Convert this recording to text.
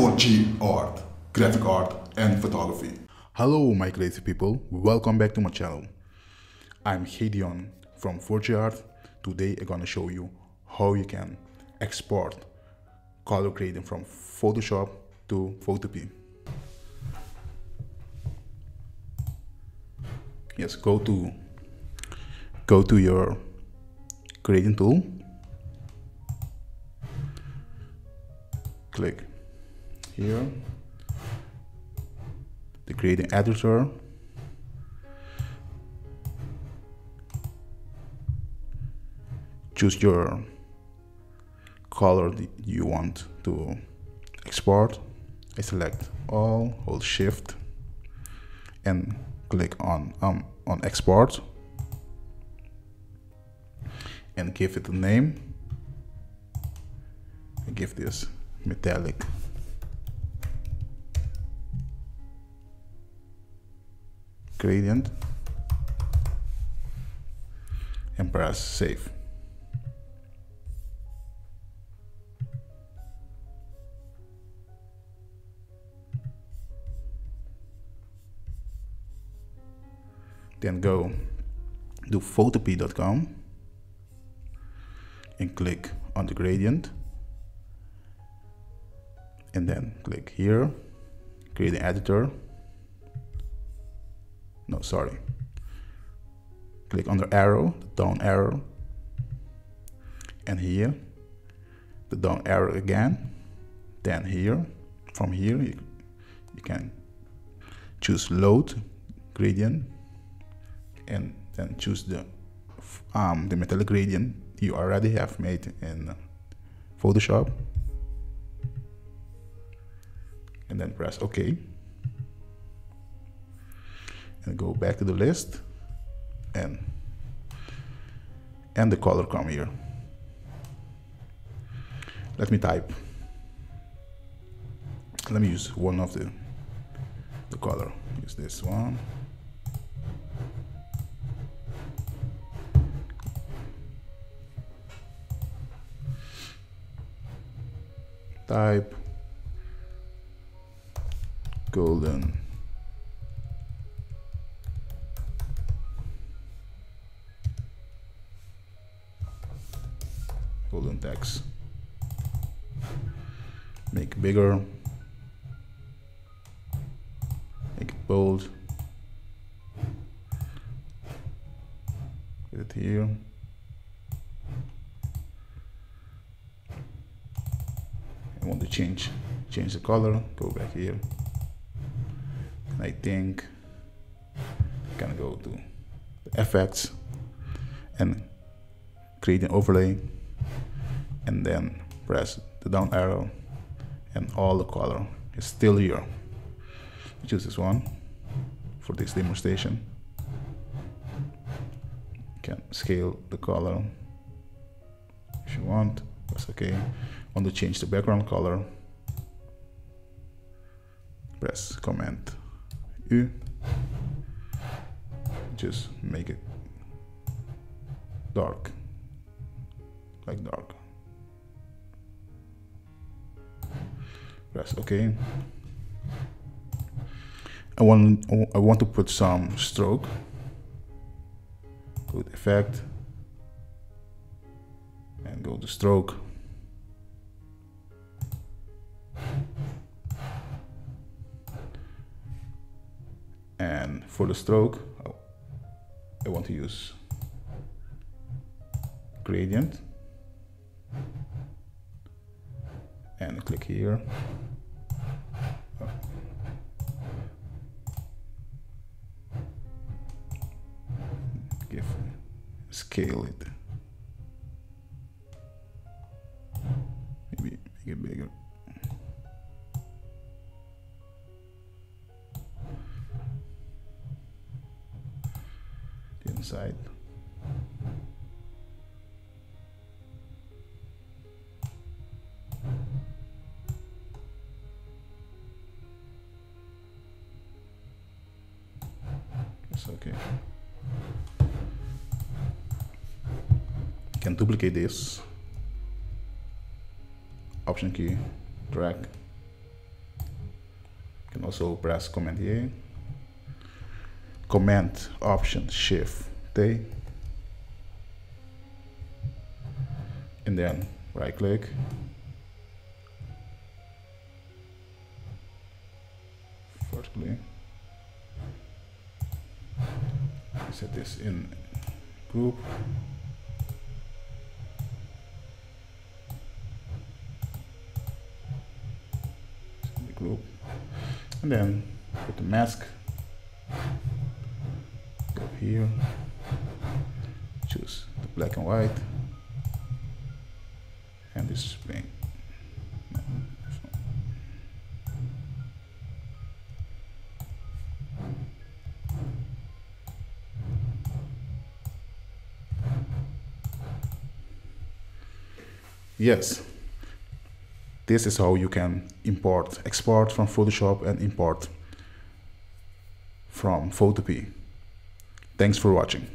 4G art, graphic art, and photography. Hello, my crazy people. Welcome back to my channel. I'm Hedion from 4G Art. Today, I'm gonna show you how you can export color gradient from Photoshop to Photopea. Yes, go to go to your gradient tool. Click here. The gradient editor. Choose your color you want to export. I select all hold shift and click on um, on export. And give it a name. Give this metallic gradient and press save. Then go to photopea.com and click on the gradient. And then click here, create an editor no sorry. Click on the arrow the down arrow. And here the down arrow again. Then here from here you, you can choose load gradient and then choose the um, the metallic gradient you already have made in Photoshop. And then press OK and go back to the list. And and the color come here. Let me type. Let me use one of the the color. Use this one. Type. Golden golden text make bigger. Make it bold. Put it here. I want to change change the color go back here. And I think I'm gonna go to the effects and create an overlay and then press the down arrow and all the color is still here. Choose this one for this demonstration. You can scale the color if you want okay. Want to change the background color press command U. Just make it dark like dark press OK. I want I want to put some stroke. Go to effect and go to stroke. And for the stroke, I want to use gradient and click here. Give scale it. Maybe make it bigger. Inside okay. Can duplicate this. Option key, drag, can also press Command A, Command Option Shift T, and then right click. vertically set this in group. The group. And then put the mask. Go here. Choose the black and white. And this is Yes. This is how you can import, export from Photoshop and import from Photopea. Thanks for watching.